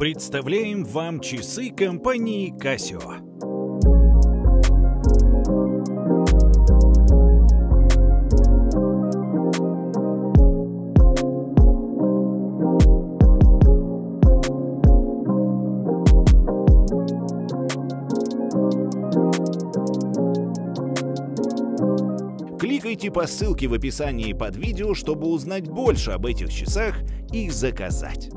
Представляем вам часы компании Casio. Кликайте по ссылке в описании под видео, чтобы узнать больше об этих часах и заказать.